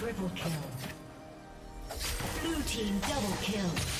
Triple kill. Blue team double kill.